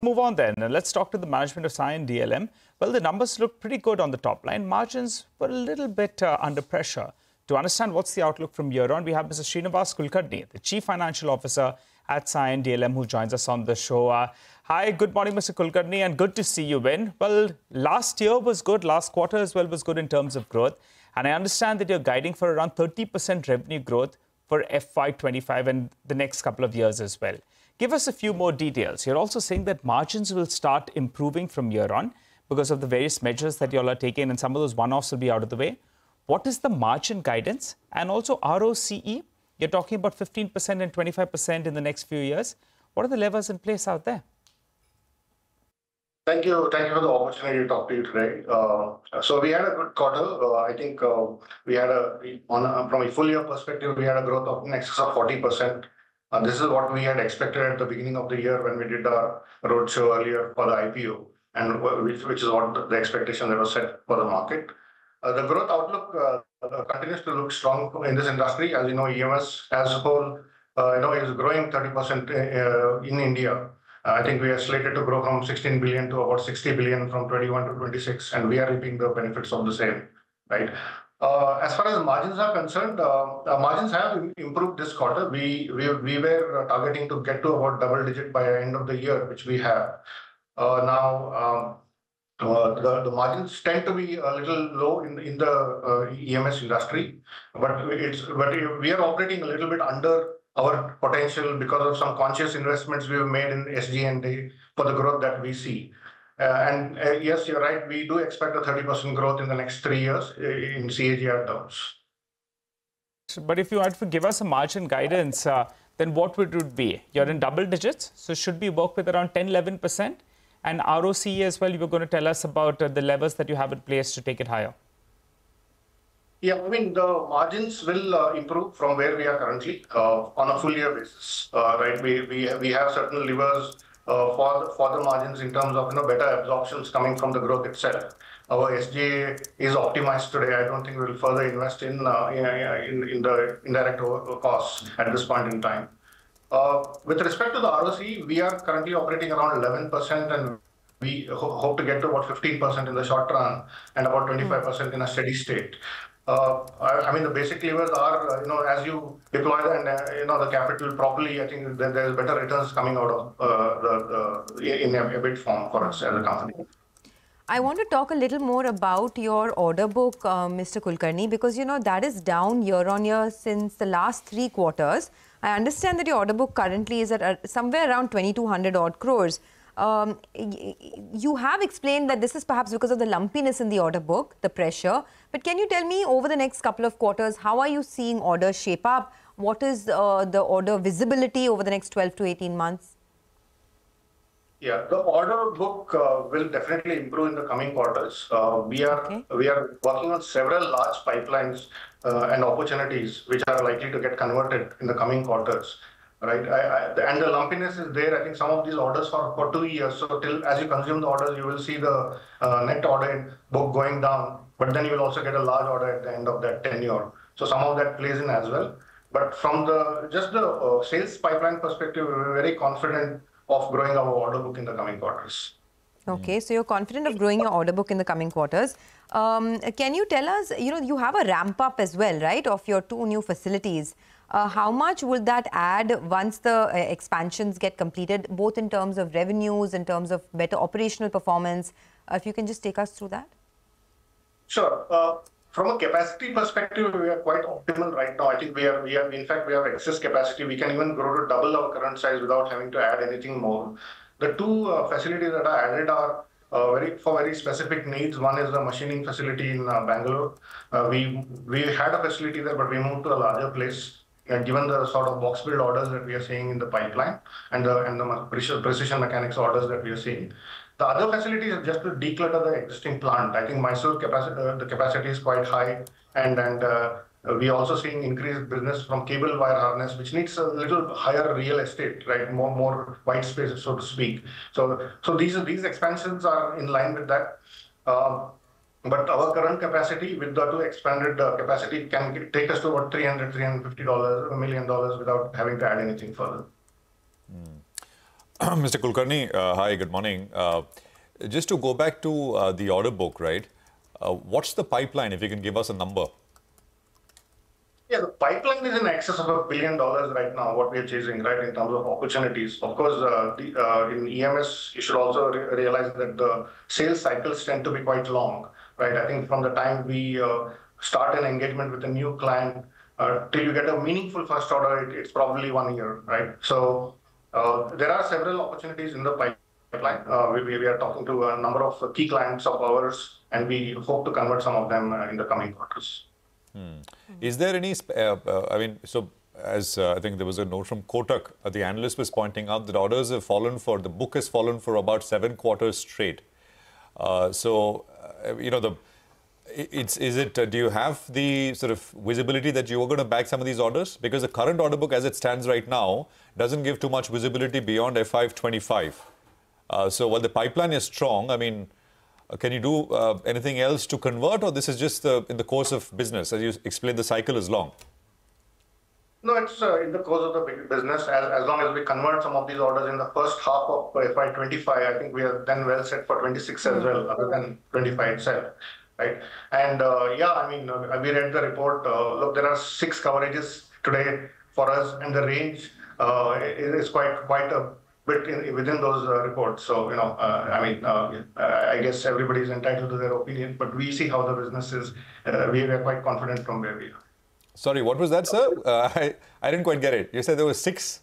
Move on then. and Let's talk to the management of Cyient DLM. Well, the numbers look pretty good on the top line. Margins were a little bit uh, under pressure. To understand what's the outlook from here on, we have Mr. Shrinivas Kulkarni, the Chief Financial Officer at Cyient DLM, who joins us on the show. Uh, hi, good morning, Mr. Kulkarni, and good to see you in. Well, last year was good. Last quarter as well was good in terms of growth. And I understand that you're guiding for around 30% revenue growth for FY25 and the next couple of years as well. Give us a few more details. You're also saying that margins will start improving from year on because of the various measures that you all are taking, and some of those one offs will be out of the way. What is the margin guidance? And also ROCE? You're talking about 15% and 25% in the next few years. What are the levers in place out there? Thank you. Thank you for the opportunity to talk to you today. Uh, so we had a good quarter. Uh, I think uh, we had a, from a full year perspective, we had a growth of in excess of 40%. Uh, this is what we had expected at the beginning of the year when we did our roadshow earlier for the IPO, and which, is what the expectation that was set for the market. Uh, the growth outlook uh, continues to look strong in this industry. As you know, EMS as a whole, is growing 30% uh, in India. I think we are slated to grow from 16 billion to about 60 billion from 21 to 26, and we are reaping the benefits of the same, right? As far as margins are concerned, uh, margins have improved this quarter. We we were targeting to get to about double digit by end of the year, which we have. Uh, now, um, the margins tend to be a little low in the EMS industry, but we are operating a little bit under our potential because of some conscious investments we've made in SG&A for the growth that we see. Uh, and uh, yes, you're right, we do expect a 30% growth in the next three years uh, in CAGR terms. But if you had to give us a margin guidance, then what would it be? You're in double digits, so should we work with around 10, 11%? And ROCE as well, you were going to tell us about the levers that you have in place to take it higher. Yeah, I mean, the margins will uh, improve from where we are currently uh, on a full year basis, uh, right? We, we, we have certain levers for the, for the margins in terms of you know better absorptions coming from the growth itself. Our SGA is optimized today. I don't think we'll further invest in uh, the indirect costs at this point in time. Uh, with respect to the ROC, we are currently operating around 11%, and we hope to get to about 15% in the short run and about 25% in a steady state. Uh, I mean, the basic levers are, uh, you know, as you deploy the, and, uh, you know, the capital properly, I think that there's better returns coming out of the, the in a bit form for us as a company. I want to talk a little more about your order book, uh, Mr. Kulkarni, because you know that is down year on year since the last three quarters. I understand that your order book currently is at uh, somewhere around 2200 odd crores. Um, you have explained that this is perhaps because of the lumpiness in the order book, the pressure. But can you tell me over the next couple of quarters, how are you seeing orders shape up? What is uh, the order visibility over the next 12 to 18 months? Yeah, the order book uh, will definitely improve in the coming quarters. Uh, we are okay. we are working on several large pipelines uh, and opportunities which are likely to get converted in the coming quarters right? I, I, and the lumpiness is there. I think some of these orders for, for two years. So till as you consume the orders, you will see the uh, net order book going down, but then you will also get a large order at the end of that tenure. So some of that plays in as well. But from the just the uh, sales pipeline perspective, we're very confident of growing our order book in the coming quarters. Okay, so you're confident of growing your order book in the coming quarters. Um, can you tell us, you know, you have a ramp up as well, right, of your two new facilities. Uh, how much will that add once the uh, expansions get completed, both in terms of revenues, in terms of better operational performance? Uh, if you can just take us through that. Sure. Uh, from a capacity perspective, we are quite optimal right now. I think we are, we are, in fact, we have excess capacity. We can even grow to double our current size without having to add anything more. The two uh, facilities that are added are uh, very for very specific needs. One is the machining facility in uh, Bangalore. Uh, we we had a facility there, but we moved to a larger place and given the sort of box build orders that we are seeing in the pipeline and the and the precision mechanics orders that we are seeing. The other facility is just to declutter the existing plant. I think Mysore capacity, uh, the capacity is quite high, and and uh, we are also seeing increased business from cable wire harness, which needs a little higher real estate, right? More more white space, so to speak. So so these these expansions are in line with that. Uh, but our current capacity with the two expanded uh, capacity can take us to about 300 350 dollars million dollars without having to add anything further mm. Mr. Kulkarni, uh, hi, good morning. Uh, just to go back to uh, the order book, right? Uh, what's the pipeline, if you can give us a number? Yeah, the pipeline is in excess of a billion dollars right now, what we are chasing, right, in terms of opportunities. Of course, uh, uh, in EMS, you should also re realize that the sales cycles tend to be quite long, right? I think from the time we uh, start an engagement with a new client till you get a meaningful first order, it, it's probably one year, right? So there are several opportunities in the pipeline. We are talking to a number of key clients of ours, and we hope to convert some of them in the coming quarters. Hmm. Is there any, uh, uh, I mean, so as uh, I think there was a note from Kotak, uh, the analyst was pointing out that orders have fallen for, the book has fallen for about seven quarters straight. Uh, so, uh, you know, the, it's, is it, do you have the sort of visibility that you are going to back some of these orders? Because the current order book as it stands right now doesn't give too much visibility beyond FY25. so while the pipeline is strong, I mean, can you do uh, anything else to convert, or this is just uh, in the course of business? As you explained, the cycle is long. No, it's uh, in the course of the business. As, as long as we convert some of these orders in the first half of FY25, I think we are then well set for 26 as well, other than 25 itself, right? And uh, yeah, I mean, uh, we read the report. look, there are six coverages today for us, and the range is quite quite a bit in, within those uh, reports. So, you know, uh, I mean, uh, I guess everybody is entitled to their opinion, but we see how the business is. we are quite confident from where we are. Sorry, what was that, sir? I, I didn't quite get it. You said there were six.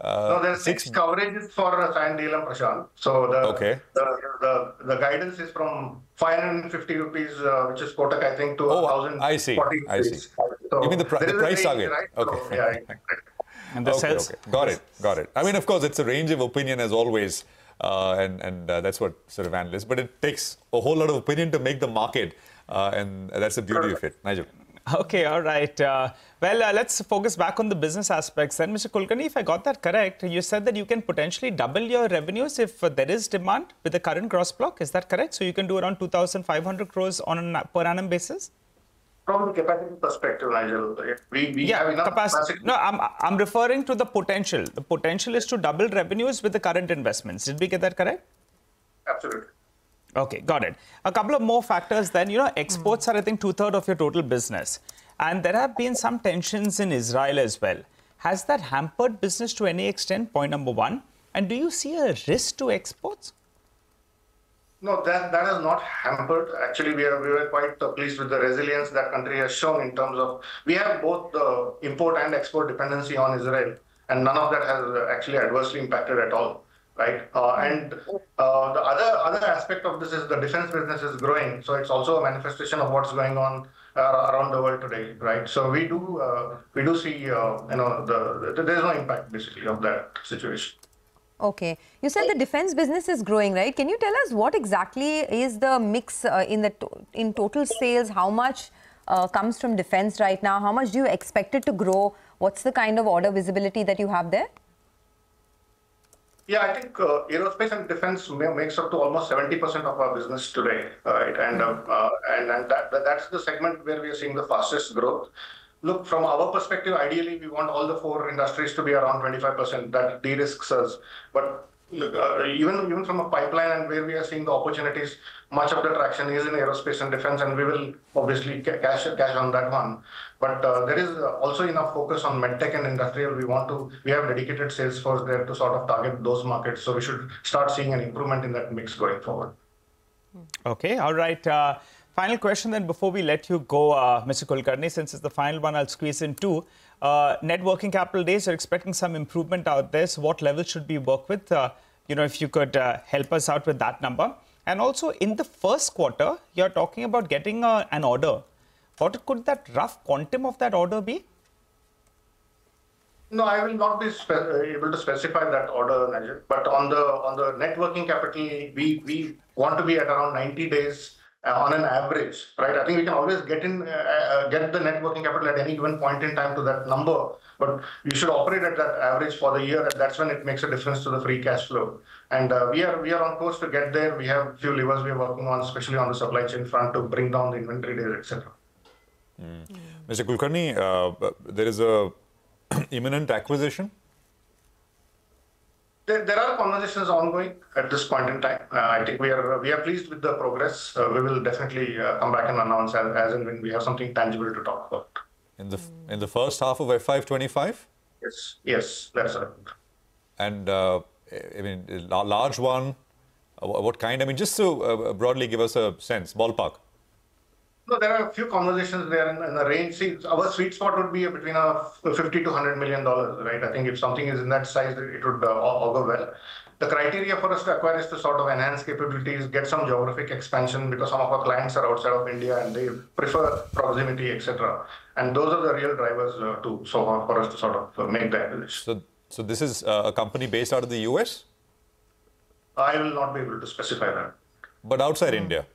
Uh, no, there's six, six coverages for uh, Cyient DLM Prashant. So the, okay. the, the, the guidance is from 550 rupees, uh, which is Kotak, I think, to oh, 1,040 I see. I see. So you mean the, pr- the price target? Right? Okay. So, yeah, and the okay, sales. Okay. Got it. Got it. I mean, of course, it's a range of opinion as always. Uh, and and uh, that's what sort of analysts. But it takes a whole lot of opinion to make the market, uh, and that's the beauty of it. Nigel. Okay, all right. Uh, well, uh, let's focus back on the business aspects. Then, Mr. Kulkarni, if I got that correct, you said that you can potentially double your revenues if uh, there is demand with the current gross block. Is that correct? So you can do around 2,500 crores on a per annum basis? From the capacity perspective, Nigel, we, we yeah, have enough capacity. capacity. No, I'm, I'm referring to the potential. The potential is to double revenues with the current investments. Did we get that correct? Absolutely. Okay, got it. A couple of more factors then. You know, exports are, I think, two-thirds of your total business. And there have been some tensions in Israel as well. Has that hampered business to any extent? Point number one. And do you see a risk to exports? No, that, that has not hampered. Actually, we are we were quite uh, pleased with the resilience that country has shown in terms of we have both the import and export dependency on Israel, and none of that has uh, actually adversely impacted at all, right? Uh, and uh, the other other aspect of this is the defense business is growing, so it's also a manifestation of what's going on uh, around the world today, right? So we do uh, we do see you know the, the there is no impact basically of that situation. Okay. You said the defense business is growing, right? Can you tell us what exactly is the mix uh, in the to in total sales? How much uh, comes from defense right now? How much do you expect it to grow? What's the kind of order visibility that you have there? Yeah, I think uh, aerospace and defense makes up to almost 70% of our business today, right? And uh, uh, and, and that, that's the segment where we are seeing the fastest growth. Look, from our perspective, ideally, we want all the four industries to be around 25%. That de-risks us. But uh, even even from a pipeline and where we are seeing the opportunities, much of the traction is in aerospace and defense, and we will obviously cash cash on that one. But uh, there is also enough focus on medtech and industrial. We want to we have dedicated sales force there to sort of target those markets. So we should start seeing an improvement in that mix going forward. Okay, all right. Uh, Final question then before we let you go, uh, Mr. Kulkarni, since it's the final one, I'll squeeze in two. Uh, net working capital days, you're expecting some improvement out there. So what level should we work with? Uh, you know, if you could uh, help us out with that number. And also in the first quarter, you're talking about getting uh, an order. What could that rough quantum of that order be? No, I will not be uh, able to specify that order, Nigel. But on the on the net working capital, we we want to be at around 90 days on an average, right? I think we can always get in, uh, uh, get the net working capital at any given point in time to that number, but you should operate at that average for the year, and that's when it makes a difference to the free cash flow. And uh, we are we are on course to get there. We have a few levers we are working on, especially on the supply chain front, to bring down the inventory days, etc. Mm. Mr. Kulkarni, uh, there is a imminent acquisition There, there are conversations ongoing at this point in time. Uh, I think we are we are pleased with the progress. Uh, we will definitely uh, come back and announce as, as and when we have something tangible to talk about. In the in the first half of FY25, Yes, yes, that's right. and uh, I mean, large one. uh, What kind? I mean, just to uh, broadly give us a sense, ballpark. No, there are a few conversations there in, in the range. See, our sweet spot would be between a 50 to 100 million dollars, right? I think if something is in that size, it would uh, augur well. The criteria for us to acquire is to sort of enhance capabilities, get some geographic expansion because some of our clients are outside of India and they prefer proximity, etc. And those are the real drivers uh, to so for us to sort of uh, make the acquisition. So, so this is uh, a company based out of the US, I will not be able to specify that. but outside India.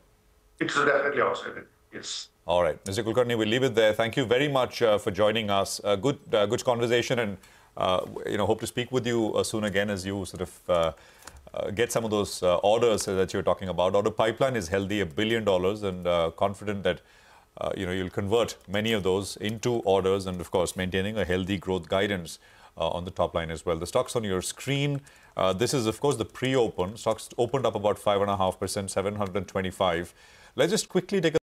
It's definitely outside it. Yes. All right, Mr. Kulkarni, we'll leave it there. Thank you very much uh, for joining us. Uh, good, uh, good conversation, and uh, you know, hope to speak with you uh, soon again as you sort of uh, get some of those orders that you're talking about. Order pipeline is healthy, a billion dollars, and confident that you know you'll convert many of those into orders, and of course, maintaining a healthy growth guidance on the top line as well. The stocks on your screen. This is, of course, the pre-open. Stocks opened up about five and a half percent, 725. Let's just quickly take a